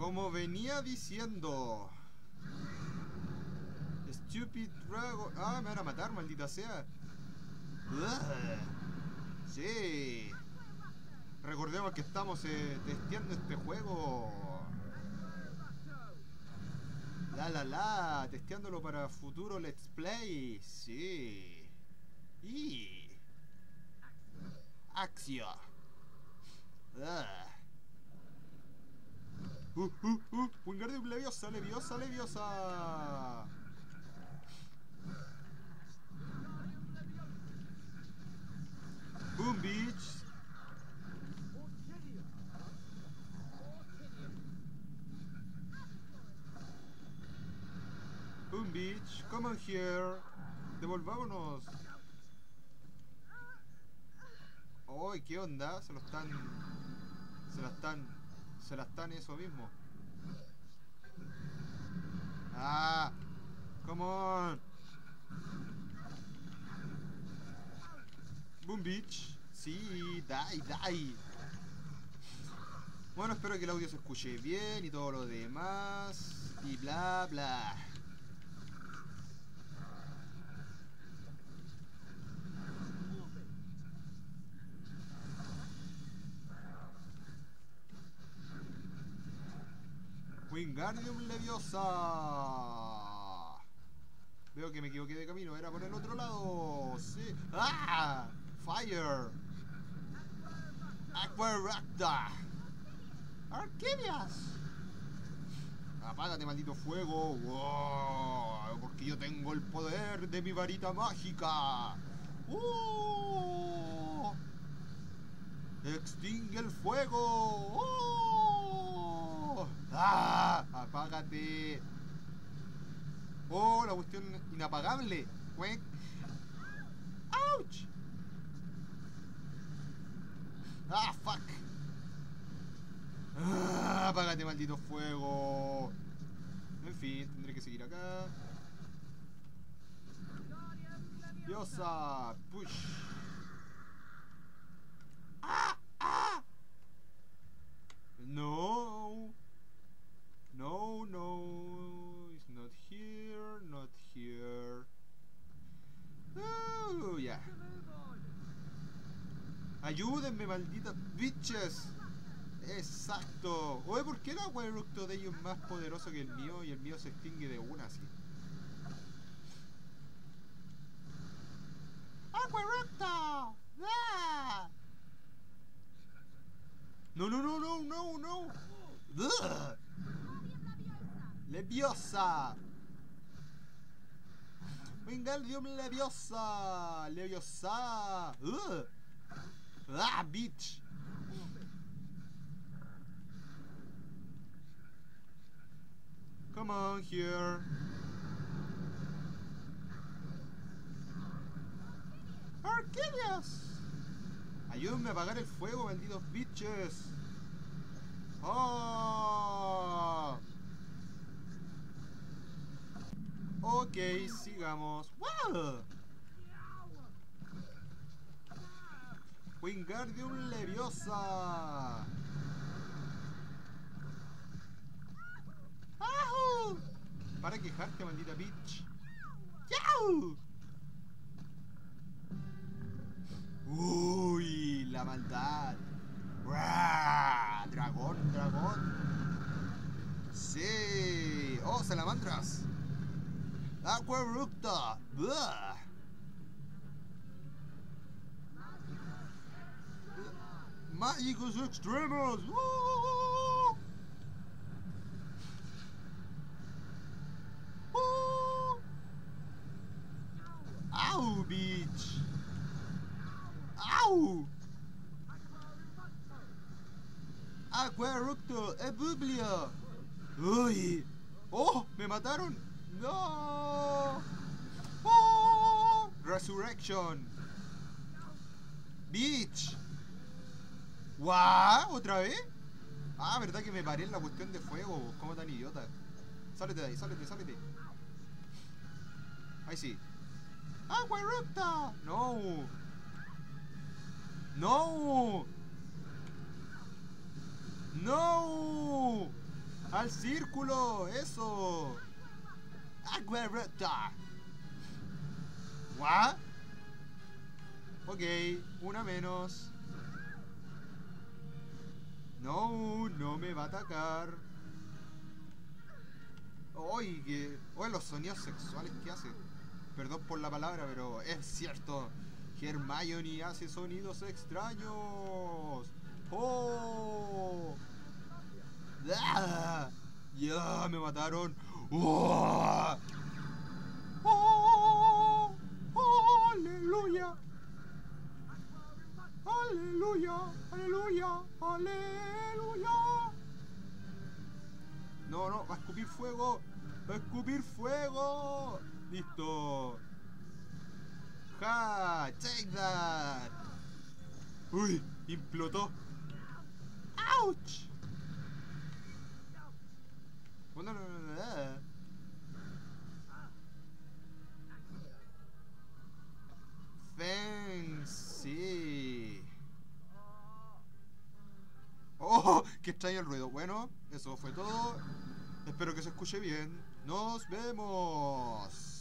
Como venía diciendo. Stupid Dragon. Ah, me van a matar, maldita sea. Ugh. Sí. Recordemos que estamos eh, testeando este juego. La la la, testeándolo para futuro Let's Play. Sí. Y. Acción. Ugh. Uh, uh, Wingardium Leviosa, Leviosa, Leviosa. Boom Beach. Boom Beach, come on here. Devolvámonos. ¡Ay, qué onda! Se lo están. Se la están. Se la están eso mismo. ¡Ah! ¡Come on! Boom Beach. Sí, die, die. Bueno, espero que el audio se escuche bien y todo lo demás. Y bla, bla. Wingardium Leviosa. Veo que me equivoqué de camino, era por el otro lado. Sí. ¡Ah! Fire. Aquaracta. Arquimias. Apágate, maldito fuego. Wow, porque yo tengo el poder de mi varita mágica. ¡Uh! Extingue el fuego. ¡Uh! ¡Ah! Apágate. Oh, la cuestión inapagable. ¡Ouch! ¡Ah, fuck! ¡Ah, apágate, maldito fuego! En fin, tendré que seguir acá. Diosa, push. ¡Ah! ¡Ah! No. No, no. It's not here, not here. Oh, ya. Ayúdenme, malditas bitches. Exacto. Oye, ¿por qué el acueducto de ellos es más poderoso que el mío y el mío se extingue de una así? ¡Acueducto! ¡Ah! No, no, no, no, no, no. Ugh. Leviosa. Wingardium Leviosa. Leviosa. Ugh. Ah, bitch. Come on here. Arquillas. Ayúdenme a apagar el fuego, malditos bitches. Oh. Ok, sigamos. ¡Wow! Wingardium Leviosa. ¡Ajú! Para quejarte, maldita bitch. ¡Yau! Uy, la maldad. Dragón, dragón. Sí. Oh, salamandras. Aquarupta. Buah. Mágicos extremos. ¡Uh! ¡Uh! ¡Au, bitch! ¡Au! Aquaructo, Ebublio. ¡Uy! ¡Oh! ¡Me mataron! ¡No! ¡Oh! Resurrection. Bitch. ¿Guau? ¿Otra vez? Ah, ¿verdad que me paré en la cuestión de fuego? ¿Cómo tan idiota? Sálete de ahí, sálete, sálete. Ahí sí. ¡Aquaructa! ¡No! ¡No! ¡No! ¡Al círculo! ¡Eso! ¡Aguerreta! ¿What? Ok, una menos. No, no me va a atacar. Oye. Oye, los sonidos sexuales que hace. Perdón por la palabra, pero es cierto. Hermione hace sonidos extraños. ¡Oh! ¡Ah! ¡Ya! ¡Me mataron! ¡Oh! ¡Oh! ¡Aleluya! ¡Aleluya! ¡Aleluya! ¡Aleluya! No, no, va a escupir fuego. Va a escupir fuego. Listo. ¡Ja! ¡Take that! ¡Uy! ¡Implotó! ¡Auch! Oh, no, no, no, no, no. Fancy. ¡Oh! ¡Qué extraño el ruido! Bueno, eso fue todo. Espero que se escuche bien. ¡Nos vemos!